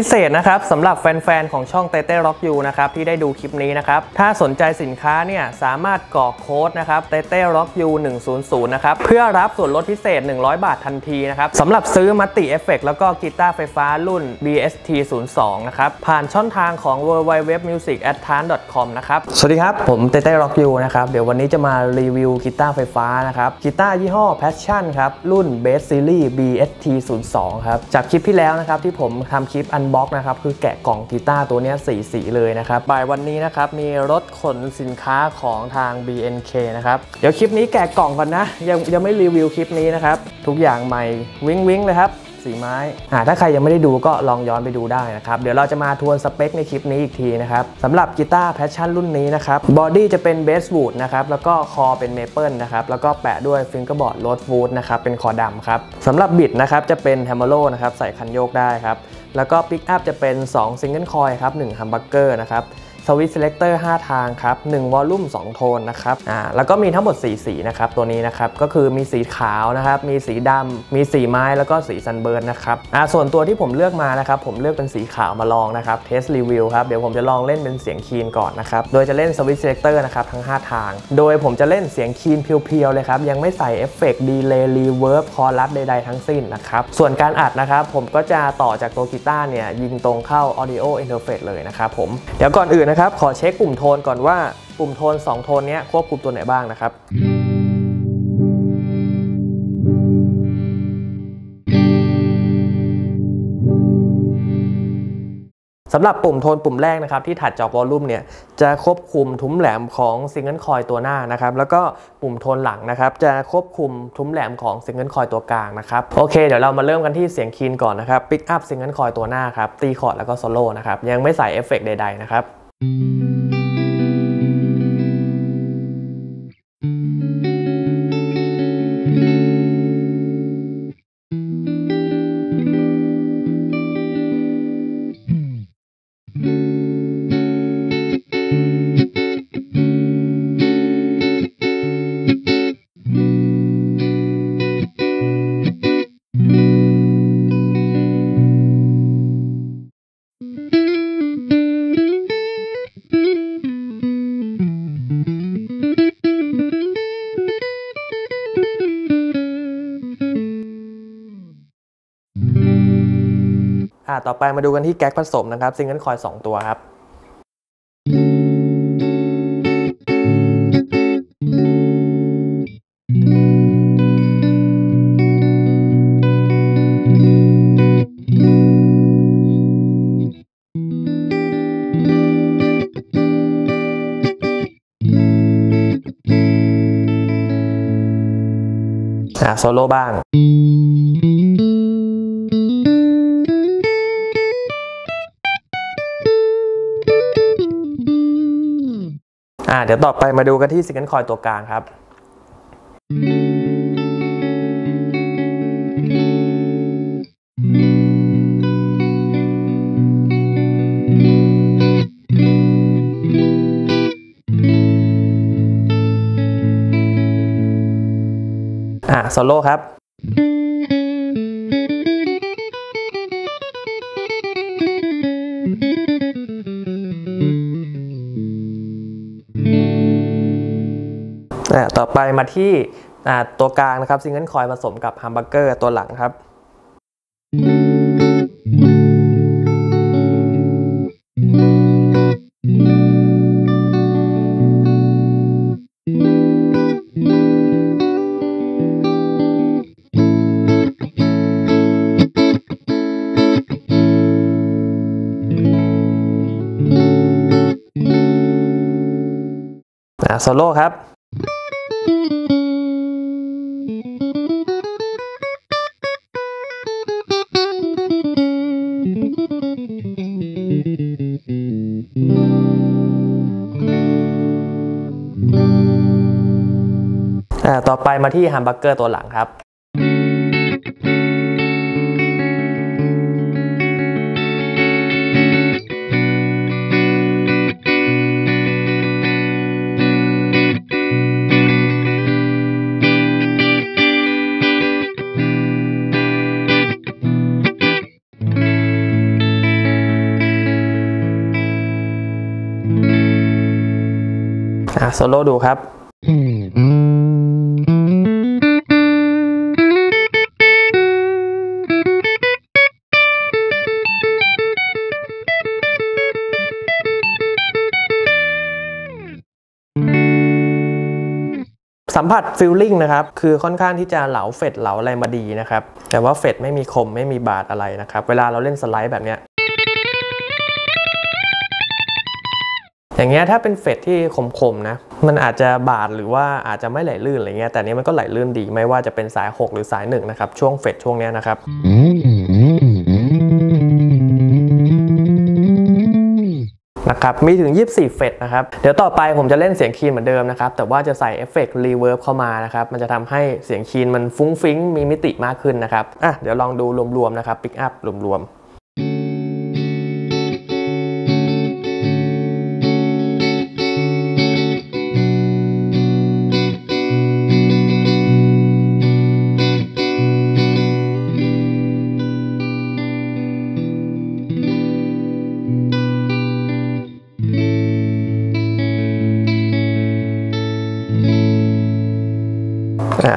พิเศษนะครับสำหรับแฟนๆ ของช่อง TeTae Rock You นะครับที่ได้ดูคลิปนี้นะครับ ถ้าสนใจสินค้าเนี่ยสามารถกรอกโค้ดนะครับ TeTae Rock You 100นะครับเพื่อรับส่วนลดพิเศษ 100 บาททันทีนะครับสำหรับซื้อ multi effect แล้วก็กีตาร์ไฟฟ้ารุ่น BST 02นะครับผ่านช่องทางของ w w w m u s i c a t a n c o m นะครับสวัสดีครับ ผม TeTae Rock You นะครับเดี๋ยววันนี้จะมารีวิวกีตาร์ไฟฟ้านะครับกีตาร์ยี่ห้อ Passion ครับรุ่น Base Series BST 02ครับจากคลิปที่แล้วนะครับที่ผมทำคลิป unbox นะครับคือแกะกล่องกีตาร์ตัวนี้สี่สีเลยนะครับบ่ายวันนี้นะครับมีรถขนสินค้าของทาง BNK นะครับเดี๋ยวคลิปนี้แกะกล่องก่อนนะยังยังไม่รีวิวคลิปนี้นะครับทุกอย่างใหม่วิ้งวิ้งเลยครับ สีไม้ถ้าใครยังไม่ได้ดูก็ลองย้อนไปดูได้นะครับเดี๋ยวเราจะมาทวนสเปคในคลิปนี้อีกทีนะครับสำหรับกีตาร์ Passion รุ่นนี้นะครับ body จะเป็น basswood นะครับแล้วก็คอเป็นเมเปิลนะครับแล้วก็แปะด้วย fingerboard rosewood นะครับเป็นคอดำครับสำหรับ bridge นะครับจะเป็น tremolo นะครับใส่คันโยกได้ครับแล้วก็ปิกอัพจะเป็น 2 single coil ครับ1 humbucker นะครับ สวิตช์ selector 5ทางครับ1 volume 2โทนนะครับอ่าแล้วก็มีทั้งหมด 4 สีนะครับตัวนี้นะครับก็คือมีสีขาวนะครับมีสีดำมีสีไม้แล้วก็สี sunburst นะครับอ่าส่วนตัวที่ผมเลือกมานะครับผมเลือกเป็นสีขาวมาลองนะครับ test รีวิวครับเดี๋ยวผมจะลองเล่นเป็นเสียง clean ก่อนนะครับโดยจะเล่นสวิตช์ selector นะครับทั้ง 5 ทาง โดยผมจะเล่นเสียง clean เพียวๆเลยครับยังไม่ใส่ effect delay reverb chorus ใดๆทั้งสิ้นนะครับส่วนการอัดนะครับผมก็จะต่อจากตัวกีตาร์เนี่ยยิงตรงเข้า Audio Interface เลยนะครับผมเดี๋ยวก่อนอื่นนะครับ ขอเช็คปุ่มโทนก่อนว่าปุ่มโทน 2 โทนนี้ควบคุมตัวไหนบ้างนะครับสำหรับปุ่มโทนปุ่มแรกนะครับที่ถัดจาก volume เนี่ยจะควบคุมทุ้มแหลมของ single coil ตัวหน้านะครับแล้วก็ปุ่มโทนหลังนะครับจะควบคุมทุ้มแหลมของ single coil ตัวกลางนะครับโอเคเดี๋ยวเรามาเริ่มกันที่เสียง clean ก่อนนะครับ pickup single coil ตัวหน้าครับตีคอร์ดแล้วก็โซโล่นะครับยังไม่ใส่เอฟเฟกต์ใดๆนะครับ thank you อ่าต่อไปมาดูกันที่แก๊กผสมนะครับซิงเกิลคอย2ตัวครับอ่าโซโล่บ้าง อ่าเดี๋ยวต่อไปมาดูกันที่ single coil ตัวกลางครับ อ่าโซโล่ครับ ต่อไปมาที่ตัวกลางนะครับ single coil ผสมกับ humbucker ตัวหลังครับอ่าโซโล่ครับ ต่อไปมาที่ humbucker ตัวหลังครับสโล่ดูครับ ผัสฟิลลิ่งนะครับ คือค่อนข้างที่จะเหลาเฟดเหลาอะไรมาดีนะครับ แต่ว่าเฟดไม่มีคมไม่มีบาดอะไรนะครับ เวลาเราเล่นสไลด์แบบเนี้ยอย่างเงี้ยถ้าเป็น fret ที่คมๆนะ มันอาจจะบาดหรือว่าอาจจะไม่ไหลลื่นอะไรเงี้ยแต่นี้มันก็ไหลลื่นดีไม่ว่าจะเป็นสาย 6 หรือสาย1นะครับช่วง fret ช่วงเนี้ยนะครับ นะครับ มีถึง 24 fret นะครับ เดี๋ยวต่อไปผมจะเล่นเสียง clean เหมือนเดิมนะครับ แต่ว่าจะใส่ effect reverb เข้ามานะครับ มันจะทำให้เสียง clean มันฟุ้งฟิ้งมีมิติมากขึ้นนะครับ อะ เดี๋ยวลองดูรวมๆนะครับ ปิกอัพรวมๆ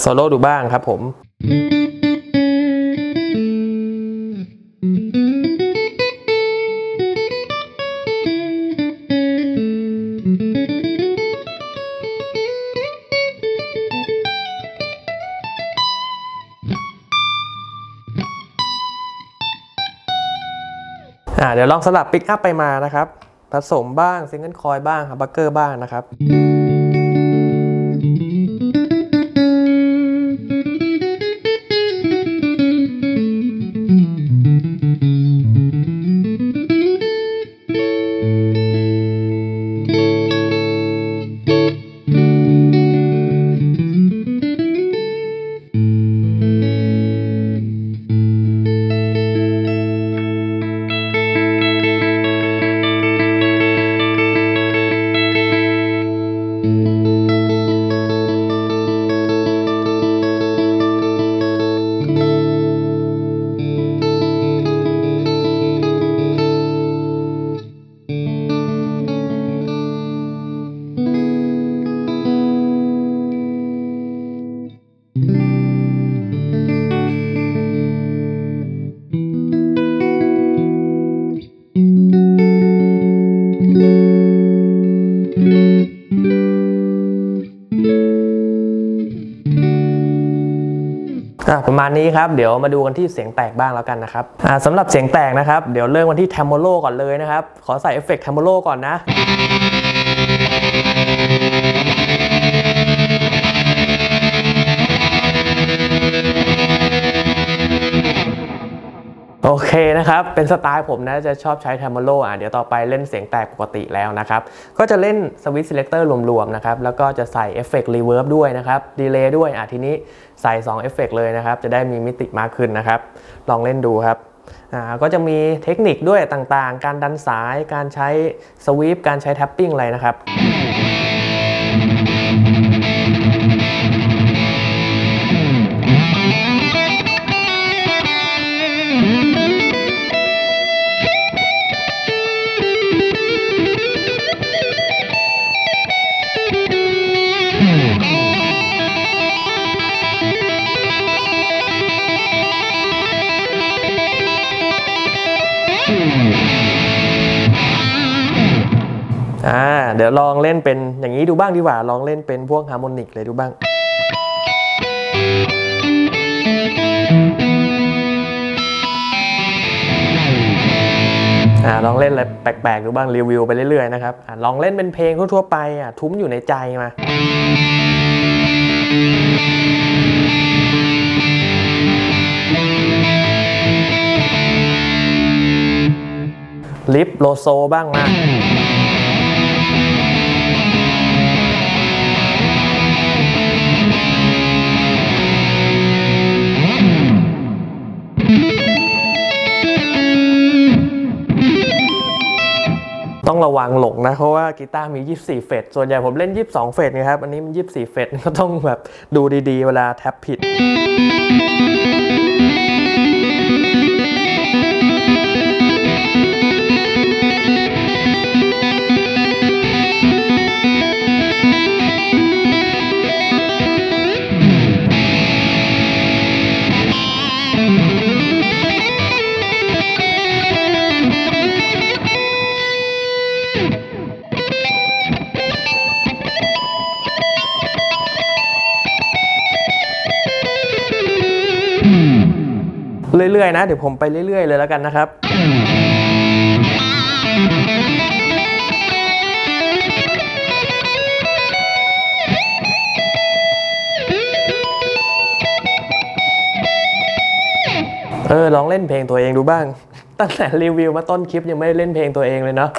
โซโล่ดูบ้างครับผมเดี๋ยวลองสลับปิกอัพไปมานะครับ ผสมบ้าง single coil บ้าง humbucker บ้างนะครับ อะ ประมาณนี้ครับ เดี๋ยวมาดูกันที่เสียงแตกบ้างแล้วกันนะครับอ่าสำหรับเสียงแตกนะครับ เดี๋ยวเริ่มกันที่ t ทมโ o โลก่อนเลยนะครับ ขอใส่เอฟเฟกต์ t ทมโ o โลก่อนนะโอเคนะครับ เป็นสไตล์ผมนะ จะชอบใช้ tremolo อะ เดี๋ยวต่อไปเล่นเสียงแตกปกติแล้วนะครับ ก็จะเล่นสวิตช์ selector รวมๆนะครับ แล้วก็จะใส่ effect reverb ด้วยนะครับ delay ด้วย อะทีนี้ ใส่2เอฟเฟกต์เลยนะครับ จะได้มีมิติมากขึ้นนะครับ ลองเล่นดูครับก็จะมีเทคนิคด้วยต่างๆ การดันสาย การใช้สวีปการใช้แท็ปปิ้งอะไรนะครับ เดี๋ยวลองเล่นเป็นอย่างนี้ดูบ้างดีกว่า ลองเล่นเป็นพวกฮาร์โมนิกเลยดูบ้าง อ่าลองเล่นอะไรแปลกๆดูบ้างรีวิวไปเรื่อยๆนะครับอ่าลองเล่นเป็นเพลงทั่วๆไปอะทุ้มอยู่ในใจมาลิฟโลโซบ้างมา ต้องระวังหลงนะ เพราะว่ากีตาร์มี 24 เฟสส่วนใหญ่ผมเล่น 22 เฟสนะครับ อันนี้มัน 24 เฟสก็ต้องแบบดูดีๆ เวลาแท็บผิด เรื่อยๆนะ เดี๋ยวผมไปเรื่อยๆเลยแล้วกันนะครับเออลองเล่นเพลงตัวเองดูบ้าง ตั้งแต่รีวิวมาต้นคลิปยังไม่ได้เล่นเพลงตัวเองเลยเนาะ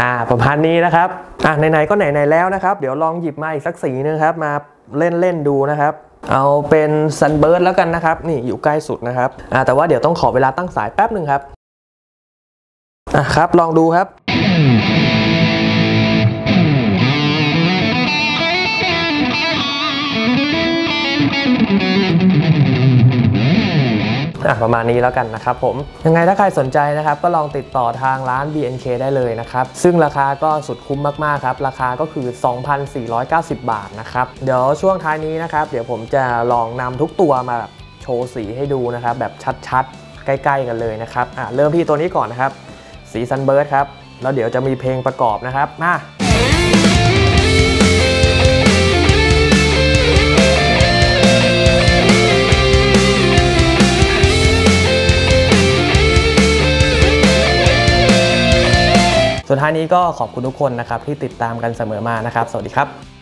อ่าประมาณนี้นะครับอะไหนๆก็ไหนๆแล้วนะครับ เดี๋ยวลองหยิบมาอีกสักสีนึงครับ มาเล่นเล่นๆดูนะครับ เอาเป็นซันเบิร์ดแล้วกันนะครับ นี่อยู่ใกล้สุดนะครับอ่าแต่ว่าเดี๋ยวต้องขอเวลาตั้งสายแป๊บหนึ่งครับอะครับลองดูครับ ประมาณนี้แล้วกันนะครับผมยังไงถ้าใครสนใจนะครับก็ลองติดต่อทางร้าน BNK ได้เลยนะครับซึ่งราคาก็สุดคุ้มมากๆครับราคาก็คือ 2,490 บาทนะครับเดี๋ยวช่วงท้ายนี้นะครับเดี๋ยวผมจะลองนำทุกตัวมาแบบโชว์สีให้ดูนะครับแบบชัดๆ ใกล้ๆกันเลยนะครับอะเริ่มที่ตัวนี้ก่อนนะครับสีซันเบิร์ดครับแล้วเดี๋ยวจะมีเพลงประกอบนะครับมา สุดท้ายนี้ก็ขอบคุณทุกคนนะครับที่ติดตามกันเสมอมานะครับ สวัสดีครับ